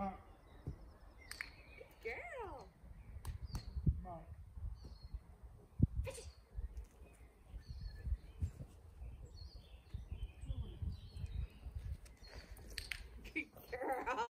Mark. Good girl. Mark. Good girl.